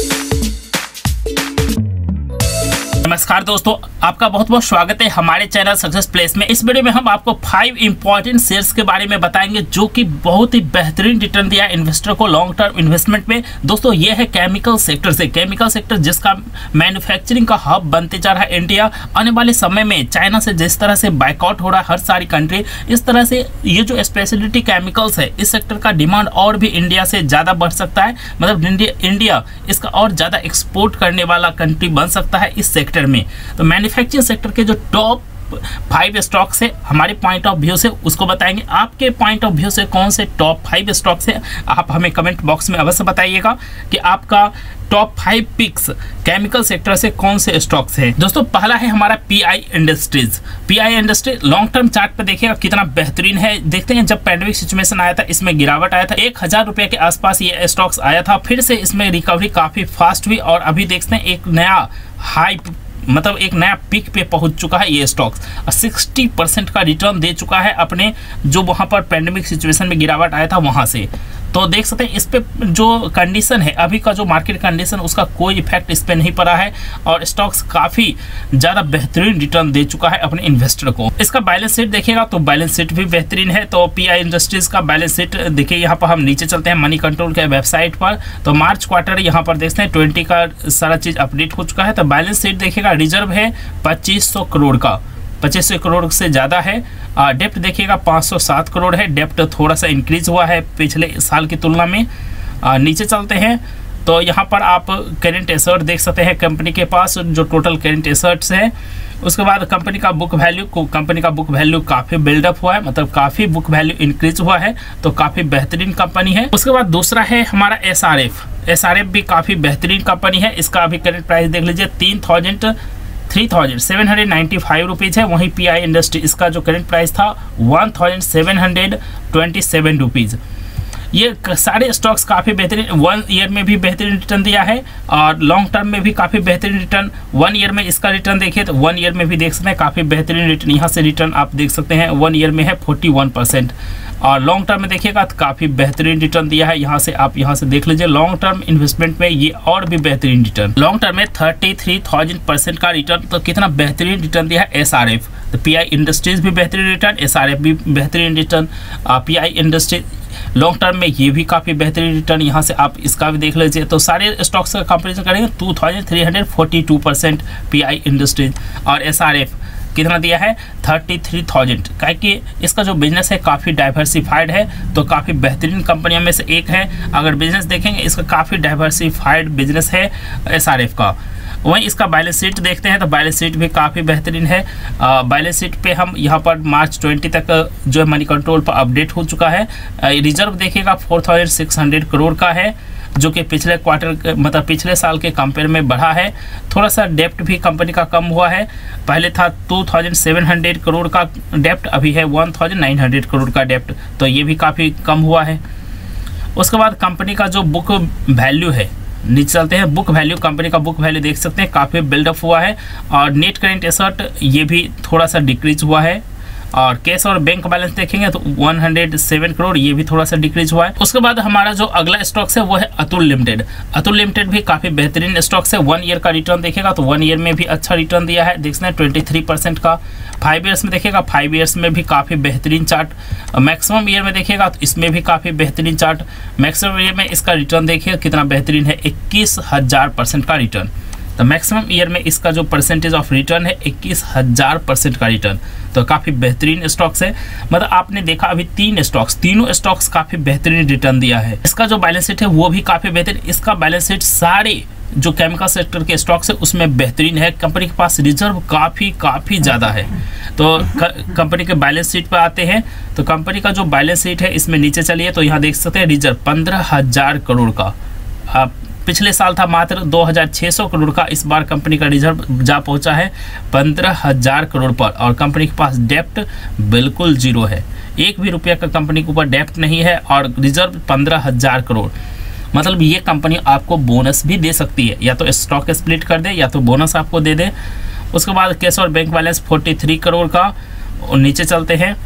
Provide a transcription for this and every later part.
you. नमस्कार दोस्तों, आपका बहुत बहुत स्वागत है हमारे चैनल सक्सेस प्लेस में। इस वीडियो में हम आपको फाइव इंपॉर्टेंट शेयर्स के बारे में बताएँगे, जो कि बहुत ही बेहतरीन रिटर्न दिया इन्वेस्टर को लॉन्ग टर्म इन्वेस्टमेंट में। दोस्तों, ये है केमिकल सेक्टर से। केमिकल सेक्टर जिसका मैन्युफैक्चरिंग का हब बनते जा रहा है इंडिया आने वाले समय में चाइना से जिस तरह से बाइकआउट हो रहा है हर सारी कंट्री इस तरह से ये जो स्पेशलिटी केमिकल्स है, इस सेक्टर का डिमांड और भी इंडिया से ज़्यादा बढ़ सकता है। मतलब इंडिया इसका और ज़्यादा एक्सपोर्ट करने वाला कंट्री बन सकता है इस सेक्टर में। तो मैन्युफैक्चरिंग सेक्टर के जो टॉप फाइव स्टॉक्स है, हमारे पॉइंट ऑफ़ व्यू से उसको बताएँगे। आपके पॉइंट ऑफ़ व्यू से कौन से टॉप फाइव स्टॉक्स है, आप हमें कमेंट बॉक्स में अवश्य बताइएगा कि आपका top five picks chemical sector से कौन से स्टॉक्स है। दोस्तों, पहला है हमारा PI Industries PI Industry long term chart पे देखिएगा कितना बेहतरीन है। देखते हैं जब पैंडमिक सिचुएशन आया था, इसमें गिरावट आया था। एक हज़ार रुपए के आसपास ये स्टॉक्स आया था। फिर से इसमें रिकवरी काफ़ी फास्ट हुई और अभी देखते हैं एक नया हाई मतलब एक नया पिक पे पहुँच चुका है ये स्टॉक्स सिक्सटी परसेंट का रिटर्न दे चुका है अपने जो वहाँ पर पैंडमिक सिचुएशन में गिरावट आया था वहाँ से। तो देख सकते हैं, इस पर जो कंडीशन है, अभी का जो मार्केट कंडीशन उसका कोई इफ़ेक्ट इस पर नहीं पड़ा है और स्टॉक्स काफ़ी ज़्यादा बेहतरीन रिटर्न दे चुका है अपने इन्वेस्टर को। इसका बैलेंस शीट देखेगा तो बैलेंस शीट भी बेहतरीन है। तो पीआई इंडस्ट्रीज़ का बैलेंस शीट देखिए, यहाँ पर हम नीचे चलते हैं मनी कंट्रोल के वेबसाइट पर। तो मार्च क्वार्टर यहाँ पर देखते हैं ट्वेंटी का सारा चीज़ अपडेट हो चुका है। तो बैलेंस शीट देखेगा रिज़र्व है पच्चीस करोड़ का। पच्चीस करोड़ से ज़्यादा है। डेप्ट देखिएगा 507 करोड़ है। डेप्ट थोड़ा सा इंक्रीज हुआ है पिछले साल की तुलना में। नीचे चलते हैं। तो यहाँ पर आप करेंट एसर्ट देख सकते हैं कंपनी के पास, जो टोटल करेंट एसर्ट्स है। उसके बाद कंपनी का बुक वैल्यू को कंपनी का बुक वैल्यू काफ़ी बिल्डअप हुआ है। मतलब काफ़ी बुक वैल्यू इंक्रीज हुआ है तो काफ़ी बेहतरीन कंपनी है। उसके बाद दूसरा है हमारा S R F S R F भी काफ़ी बेहतरीन कंपनी है। इसका अभी करेंट प्राइस देख लीजिए, तीन thousand three thousand seven hundred ninety five rupees है। वहीं पी आई इंडस्ट्री इसका जो करेंट प्राइस था, one thousand seven hundred twenty seven rupees. ये सारे स्टॉक्स काफ़ी बेहतरीन वन ईयर में भी बेहतरीन रिटर्न दिया है और लॉन्ग टर्म में भी काफ़ी बेहतरीन रिटर्न वन ईयर में इसका रिटर्न देखिए तो वन ईयर में भी देख सकते हैं काफ़ी बेहतरीन रिटर्न यहाँ से रिटर्न आप देख सकते हैं वन ईयर में है फोर्टी वन परसेंट और लॉन्ग टर्म में देखिएगा तो काफ़ी बेहतरीन रिटर्न दिया है। यहाँ से आप यहाँ से देख लीजिए लॉन्ग टर्म इन्वेस्टमेंट में ये और भी बेहतरीन रिटर्न लॉन्ग टर्म में थर्टी थ्री थाउज़ेंड परसेंट का रिटर्न तो कितना बेहतरीन रिटर्न दिया है एस आर एफ़ तो पी आई इंडस्ट्रीज़ भी बेहतरीन रिटर्न एस आर एफ़ भी बेहतरीन return P I industries long term में ये भी काफ़ी बेहतरीन रिटर्न यहाँ से आप इसका भी देख लीजिए। तो सारे स्टॉक्स का कंपेरिजन करेंगे two thousand three hundred forty two percent P I Industries और एस आर एफ़ कितना दिया है? थर्टी थ्री थाउज़ेंड कि इसका जो बिज़नेस है काफ़ी डाइवर्सिफाइड है तो काफ़ी बेहतरीन कंपनियों में से एक है। अगर बिज़नेस देखेंगे, इसका काफ़ी डाइवर्सिफाइड बिज़नेस है एसआरएफ का। वहीं इसका बैलेंस शीट देखते हैं तो बैलेंस शीट भी काफ़ी बेहतरीन है। बैलेंस शीट पे हम यहाँ पर मार्च 20 तक जो है मनी कंट्रोल पर अपडेट हो चुका है। रिज़र्व देखिएगा 4600 करोड़ का है, जो कि पिछले क्वार्टर मतलब पिछले साल के कंपेयर में बढ़ा है। थोड़ा सा डेप्ट भी कंपनी का कम हुआ है। पहले था 2700 करोड़ का डेप्ट अभी है 1900 करोड़ का डेप्ट तो ये भी काफ़ी कम हुआ है। उसके बाद कंपनी का जो बुक वैल्यू है नीचे चलते हैं। बुक वैल्यू कंपनी का बुक वैल्यू देख सकते हैं। काफ़ी बिल्डअप हुआ है। और नेट करेंट एसर्ट ये भी थोड़ा सा डिक्रीज हुआ है। और कैश और बैंक बैलेंस देखेंगे तो 107 करोड़ ये भी थोड़ा सा डिक्रीज हुआ है। उसके बाद हमारा जो अगला स्टॉक्स है, वो है अतुल लिमिटेड अतुल लिमिटेड भी काफ़ी बेहतरीन स्टॉक्स है। वन ईयर का रिटर्न देखेगा तो वन ईयर में भी अच्छा रिटर्न दिया है। देख सकते हैं का। फाइव ईयर्स में देखेगा फाइव ईयर्स में भी काफ़ी बेहतरीन चार्ट मैक्सिमम ईयर में देखेगा तो इसमें भी काफ़ी बेहतरीन चार्ट मैक्सिमम ईयर में इसका रिटर्न देखिएगा कितना बेहतरीन है, इक्कीस हज़ार परसेंट का रिटर्न तो मैक्सिमम ईयर में इसका जो परसेंटेज ऑफ़ रिटर्न है, इक्कीस हज़ार परसेंट का रिटर्न तो काफ़ी बेहतरीन स्टॉक्स है। मतलब आपने देखा अभी तीन स्टॉक्स तीनों स्टॉक्स काफ़ी बेहतरीन रिटर्न दिया है। इसका जो बैलेंस शीट है, वो भी काफ़ी बेहतरीन। इसका बैलेंस शीट सारे जो केमिकल सेक्टर के स्टॉक्स है, उसमें बेहतरीन है। कंपनी के पास रिज़र्व काफ़ी काफ़ी ज़्यादा है। तो कंपनी के बैलेंस शीट पर आते हैं। तो कंपनी का जो बैलेंस शीट है, इसमें नीचे चलिए तो यहाँ देख सकते हैं रिज़र्व पंद्रह हज़ार करोड़ का। आप पिछले साल था मात्र 2600 करोड़ का। इस बार कंपनी का रिज़र्व जा पहुँचा है पंद्रह हज़ार करोड़ पर और कंपनी के पास डेप्ट बिल्कुल ज़ीरो है। एक भी रुपया का कंपनी के ऊपर डेप्ट नहीं है और रिज़र्व पंद्रह हज़ार करोड़। मतलब ये कंपनी आपको बोनस भी दे सकती है। या तो स्टॉक स्प्लिट कर दे या तो बोनस आपको दे दे। उसके बाद कैश और बैंक बैलेंस 43 करोड़ का, और नीचे चलते हैं।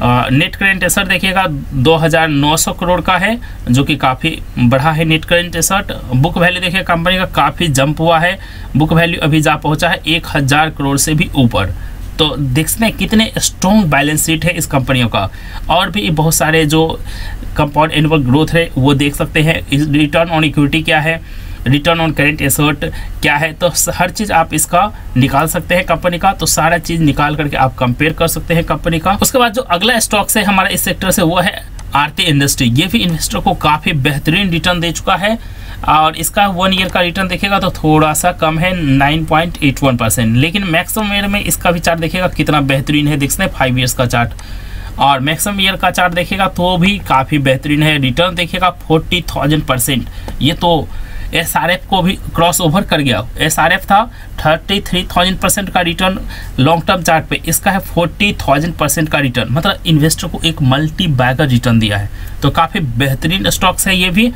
नेट करेंट एसर्ट देखिएगा 2900 करोड़ का है, जो कि काफ़ी बढ़ा है net current asset book value देखिए, कंपनी का काफ़ी जंप हुआ है, बुक वैल्यू अभी जा पहुँचा है एक हज़ार करोड़ से भी ऊपर। तो देख सकते हैं कितने स्ट्रॉन्ग बैलेंस शीट है इस कंपनियों का। और भी बहुत सारे जो कंपाउंड एनुअल ग्रोथ है, वो देख सकते हैं। रिटर्न ऑन इक्विटी क्या है? रिटर्न ऑन करेंट एसर्ट क्या है? तो हर चीज़ आप इसका निकाल सकते हैं कंपनी का तो सारा चीज़ निकाल करके आप कंपेयर कर सकते हैं कंपनी का। उसके बाद जो अगला स्टॉक है हमारा इस सेक्टर से वो है आरती इंडस्ट्री ये भी इन्वेस्टर को काफ़ी बेहतरीन रिटर्न दे चुका है, और इसका वन ईयर का रिटर्न देखेगा तो थोड़ा सा कम है 9.81 परसेंट लेकिन मैक्सिमम ईयर में इसका भी चार्ट देखेगा कितना बेहतरीन है देख सकते हैं फाइव ईयर्स का चार्ट और मैक्सिमम ईयर का चार्ट देखेगा तो भी काफ़ी बेहतरीन है रिटर्न देखेगा फोर्टी थाउज़ेंड परसेंट ये तो एसआरएफ को भी क्रॉस ओवर कर गया। एसआरएफ था थर्टी थ्री थाउज़ेंड परसेंट का रिटर्न लॉन्ग टर्म चार्ट पे। इसका है फोर्टी थाउज़ेंड परसेंट का रिटर्न मतलब इन्वेस्टर को एक मल्टी बैगर रिटर्न दिया है। तो काफ़ी बेहतरीन स्टॉक्स है ये भी।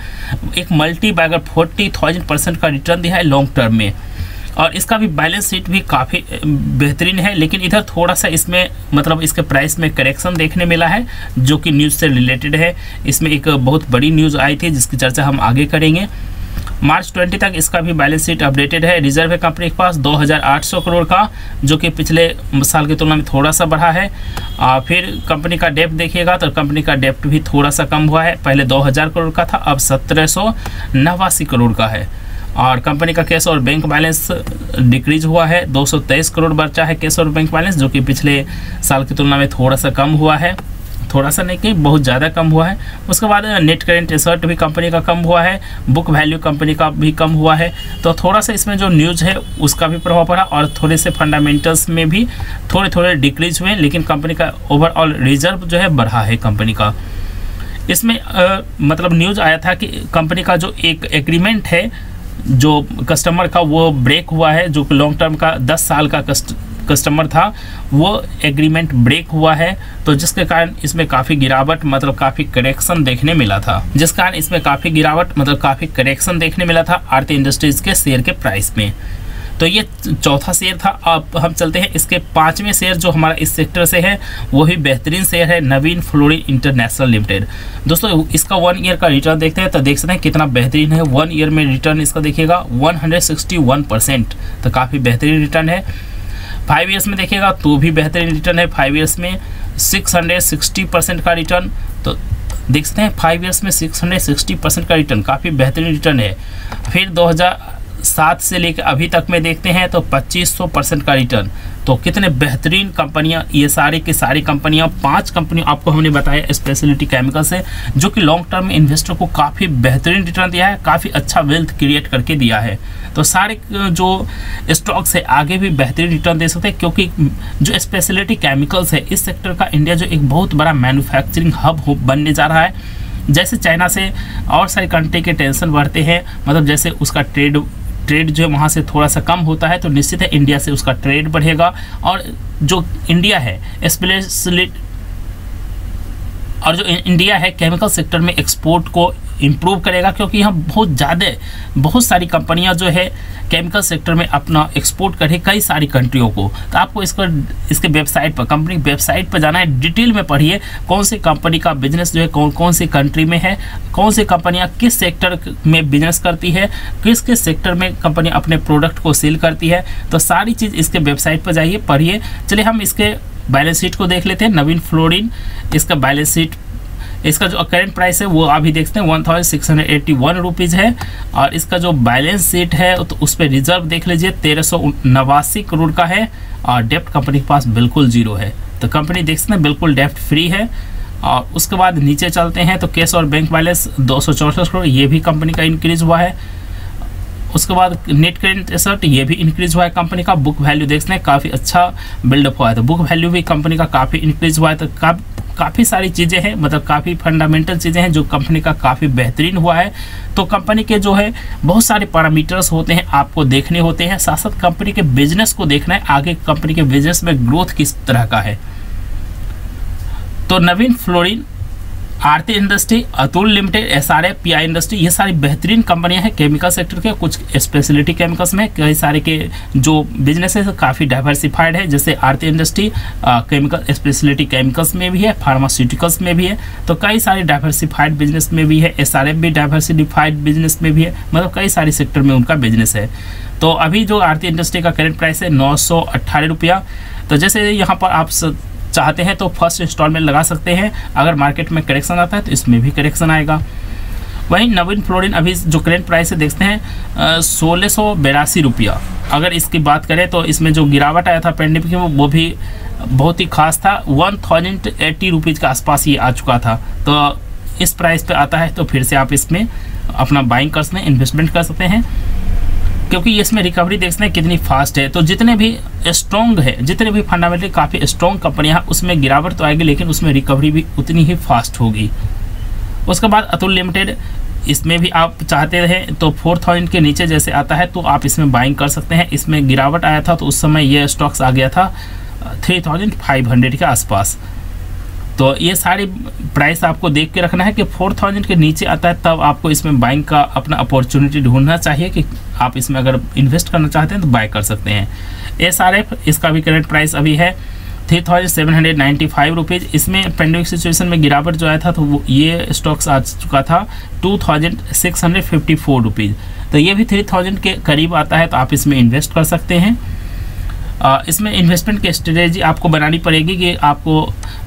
एक multi bagger forty thousand percent का रिटर्न दिया है लॉन्ग टर्म में। और इसका भी बैलेंस शीट भी काफ़ी बेहतरीन है। लेकिन इधर थोड़ा सा इसमें मतलब इसके प्राइस में करेक्शन देखने मिला है, जो कि न्यूज़ से रिलेटेड है। इसमें एक बहुत बड़ी न्यूज़ आई थी, जिसकी चर्चा हम आगे करेंगे। मार्च 20 तक इसका भी बैलेंस शीट अपडेटेड है। रिज़र्व है कंपनी के पास 2800 करोड़ का जो कि पिछले साल की तुलना में थोड़ा सा बढ़ा है। आ, फिर कंपनी का डेप्ट देखिएगा तो कंपनी का डेप्ट भी थोड़ा सा कम हुआ है। पहले 2000 करोड़ का था अब सत्रह सौ नवासी करोड़ का है। और कंपनी का कैश और बैंक बैलेंस डिक्रीज हुआ है। 223 करोड़ बचा है कैश और बैंक बैलेंस जो कि पिछले साल की तुलना में थोड़ा सा कम हुआ है। थोड़ा सा नहीं कि बहुत ज़्यादा कम हुआ है। उसके बाद नेट करेंट एसर्ट भी कंपनी का कम हुआ है बुक वैल्यू कंपनी का भी कम हुआ है। तो थोड़ा सा इसमें जो न्यूज़ है उसका भी प्रभाव पड़ा और थोड़े से फंडामेंटल्स में भी थोड़े थोड़े डिक्रीज हुए लेकिन कंपनी का ओवरऑल रिज़र्व जो है बढ़ा है कंपनी का। इसमें आ, मतलब न्यूज़ आया था कि कंपनी का जो एक एग्रीमेंट है जो कस्टमर का वो ब्रेक हुआ है जो लॉन्ग टर्म का 10 साल का कस्ट कस्टमर था, वो एग्रीमेंट ब्रेक हुआ है तो जिसके कारण इसमें काफ़ी गिरावट मतलब काफ़ी करेक्शन देखने मिला था। जिस कारण इसमें काफ़ी गिरावट मतलब काफ़ी करेक्शन देखने मिला था आरती इंडस्ट्रीज़ के शेयर के प्राइस में। तो ये चौथा शेयर था। अब हम चलते हैं इसके पाँचवें शेयर जो हमारा इस सेक्टर से है वो भी बेहतरीन शेयर है नवीन फ्लोरिन इंटरनेशनल लिमिटेड दोस्तों, इसका वन ईयर का रिटर्न देखते हैं तो देख सकते हैं कितना बेहतरीन है। वन ईयर में रिटर्न इसका देखिएगा 161 परसेंट तो काफ़ी बेहतरीन रिटर्न है। फाइव ईयर्स में देखिएगा तो भी बेहतरीन रिटर्न है। फाइव ईयर्स में सिक्स हंड्रेड सिक्सटी परसेंट का रिटर्न। तो देखते हैं, फाइव ईयर्स में सिक्स हंड्रेड सिक्सटी परसेंट का रिटर्न, काफ़ी बेहतरीन रिटर्न है। फिर दो हज़ार सात से लेकर अभी तक में देखते हैं तो 2500 परसेंट का रिटर्न। तो कितने बेहतरीन कंपनियाँ, ये सारी की सारी कंपनियाँ, पाँच कंपनियाँ आपको हमने बताया स्पेशलिटी केमिकल से, जो कि लॉन्ग टर्म इन्वेस्टर को काफ़ी बेहतरीन रिटर्न दिया है, काफ़ी अच्छा वेल्थ क्रिएट करके दिया है। तो सारे जो स्टॉक्स है, आगे भी बेहतरीन रिटर्न दे सकते हैं, क्योंकि जो स्पेशलिटी केमिकल्स है, इस सेक्टर का इंडिया जो एक बहुत बड़ा मैन्युफैक्चरिंग हब बनने जा रहा है। जैसे चाइना से और सारी कंट्री के टेंशन बढ़ते हैं मतलब जैसे उसका ट्रेड ट्रेड जो है वहाँ से थोड़ा सा कम होता है तो निश्चित है इंडिया से उसका ट्रेड बढ़ेगा। और जो इंडिया है स्पेशली और जो इंडिया है केमिकल सेक्टर में एक्सपोर्ट को इम्प्रूव करेगा क्योंकि यहाँ बहुत ज़्यादा, बहुत सारी कंपनियाँ जो है केमिकल सेक्टर में अपना एक्सपोर्ट करे कई सारी कंट्रियों को। तो आपको इसको, इसके वेबसाइट पर कंपनी वेबसाइट पर जाना है डिटेल में पढ़िए कौन सी कंपनी का बिज़नेस जो है, कौन कौन सी कंट्री में है, कौन सी कंपनियाँ किस सेक्टर में बिज़नेस करती है, किस किस सेक्टर में कंपनी अपने प्रोडक्ट को सेल करती है। तो सारी चीज़ इसके वेबसाइट पर जाइए, पढ़िए। चलिए हम इसके बैलेंस शीट को देख लेते हैं, नवीन फ्लोरिन इसका बैलेंस शीट इसका जो करेंट प्राइस है, वो अभी देखते हैं one thousand six hundred eighty one rupees है। और इसका जो बैलेंस शीट है तो उस पर रिज़र्व देख लीजिए, तेरह सौ नवासी करोड़ का है। और डेप्ट कंपनी के पास बिल्कुल ज़ीरो है। तो कंपनी देख सकते हैं, बिल्कुल डेप्ट फ्री है। और उसके बाद नीचे चलते हैं तो कैश और बैंक बैलेंस दो सौ चौंसठ करोड़ ये भी कंपनी का इंक्रीज हुआ है। उसके बाद नेट करेंट एसेट ये भी इंक्रीज हुआ है कंपनी का। बुक वैल्यू देखते हैं, काफ़ी अच्छा बिल्डअप हुआ है। तो बुक वैल्यू भी कंपनी का काफ़ी इंक्रीज हुआ है। तो काफ़ी सारी चीज़ें हैं मतलब काफ़ी फंडामेंटल चीज़ें हैं जो कंपनी का काफ़ी बेहतरीन हुआ है। तो कंपनी के जो है, बहुत सारे पैरामीटर्स होते हैं, आपको देखने होते हैं। साथ साथ कंपनी के बिज़नेस को देखना है, आगे कंपनी के बिज़नेस में ग्रोथ किस तरह का है। तो Navin Fluorine Aarti Industry, Atul limited S R P I Industry, ये सारी बेहतरीन कंपनियाँ हैं केमिकल सेक्टर के, कुछ स्पेशलिटी केमिकल्स में, कई सारे के जो बिज़नेस है, काफ़ी डाइवर्सिफाइड है, जैसे Aarti Industry chemical speciality chemicals में भी है फार्मास्यूटिकल्स में भी है तो कई सारे डाइवर्सिफाइड बिज़नेस में भी है एस आर एफ़ भी डाइवर्सिफाइड बिज़नेस में भी है मतलब कई सारे सेक्टर में उनका बिज़नेस है। तो अभी जो आरती इंडस्ट्री का करेंट प्राइस है, नौ सौ रुपया तो जैसे यहाँ पर आप चाहते हैं तो फ़र्स्ट इंस्टॉलमेंट लगा सकते हैं। अगर मार्केट में करेक्शन आता है तो इसमें भी करेक्शन आएगा। वहीं नवीन फ्लोरिन अभी जो करेंट प्राइस है, देखते हैं सोलह सौ बेरासी रुपया। अगर इसकी बात करें तो इसमें जो गिरावट आया था पेंडेमिक में, वो भी बहुत ही खास था। वन थाउज़ेंड एट्टी रुपीज़ के आसपास ये आ चुका था। तो इस प्राइस पे आता है तो फिर से आप इसमें अपना बाइंग कर सकते हैं इन्वेस्टमेंट कर सकते हैं। क्योंकि इसमें रिकवरी देखते हैं कितनी फास्ट है। तो जितने भी स्ट्रॉन्ग है, जितने भी फंडामेंटली काफ़ी स्ट्रॉन्ग कंपनियाँ उसमें गिरावट तो आएगी, लेकिन उसमें रिकवरी भी उतनी ही फास्ट होगी। उसके बाद अतुल लिमिटेड इसमें भी आप चाहते हैं तो फोर थाउज़ेंड के नीचे जैसे आता है तो आप इसमें बाइंग कर सकते हैं। इसमें गिरावट आया था तो उस समय यह स्टॉक्स आ गया था थ्री थाउज़ेंड फाइव हंड्रेड के आसपास। तो ये सारी प्राइस आपको देख के रखना है कि फोर थाउज़ेंड के नीचे आता है, तब आपको इसमें बाइंग का अपना अपॉर्चुनिटी ढूंढना चाहिए कि आप इसमें अगर इन्वेस्ट करना चाहते हैं तो बाय कर सकते हैं। एस आर एफ़ इसका भी करेंट प्राइस अभी है three thousand seven hundred ninety five rupees इसमें पेंडेमिक सिचुएशन में गिरावट जो आया था तो वो, ये स्टॉक्स आ चुका था two thousand six hundred fifty four rupees तो ये भी थ्री थाउज़ेंड के करीब आता है तो आप इसमें इन्वेस्ट कर सकते हैं। इसमें इन्वेस्टमेंट की स्ट्रेटेजी आपको बनानी पड़ेगी कि आपको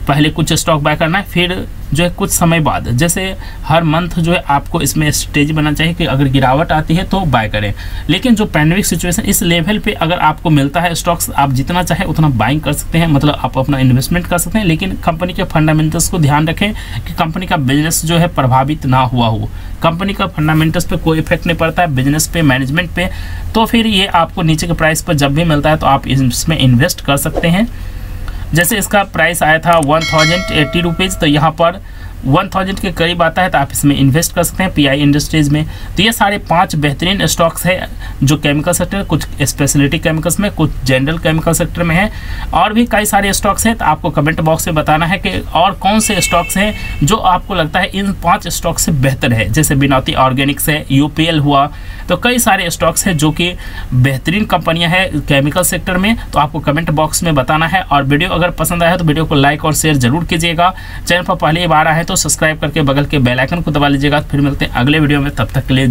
पहले कुछ स्टॉक बाय करना है, फिर जो है कुछ समय बाद। जैसे हर मंथ जो है आपको इसमें स्टेज बनना चाहिए कि अगर गिरावट आती है तो बाय करें। लेकिन जो पैंडमिक सिचुएशन इस लेवल पे अगर आपको मिलता है स्टॉक्स आप जितना चाहे उतना बाइंग कर सकते हैं मतलब आप अपना इन्वेस्टमेंट कर सकते हैं, लेकिन कंपनी के फंडामेंटल्स को ध्यान रखें कि कंपनी का बिज़नेस जो है प्रभावित ना हुआ हो। कंपनी का फंडामेंटल्स पर कोई इफ़ेक्ट नहीं पड़ता है बिज़नेस पे मैनेजमेंट पे। तो फिर ये आपको नीचे के प्राइस पर जब भी मिलता है तो आप इसमें इन्वेस्ट कर सकते हैं। जैसे इसका प्राइस आया था वन थाउज़ेंड एट्टी रुपीज़ तो यहाँ पर वन थाउज़ेंड के करीब आता है तो आप इसमें इन्वेस्ट कर सकते हैं पीआई इंडस्ट्रीज़ में। तो ये सारे पाँच बेहतरीन स्टॉक्स है, जो केमिकल सेक्टर कुछ स्पेशलिटी केमिकल्स में, कुछ जनरल केमिकल सेक्टर में है। और भी कई सारे स्टॉक्स हैं तो आपको कमेंट बॉक्स में बताना है कि और कौन से स्टॉक्स हैं, जो आपको लगता है इन पाँच स्टॉक से बेहतर है। जैसे बिनौती ऑर्गेनिक्स है यूपीएल हुआ तो कई सारे स्टॉक्स हैं, जो कि बेहतरीन कंपनियाँ हैं केमिकल सेक्टर में। तो आपको कमेंट बॉक्स में बताना है, और वीडियो अगर पसंद आया तो वीडियो को लाइक और शेयर ज़रूर कीजिएगा। चैनल पर पहली बार आए तो सब्सक्राइब करके बगल के बेलाइकन को दबा लीजिएगा। फिर मिलते हैं अगले वीडियो में। तब तक के लिए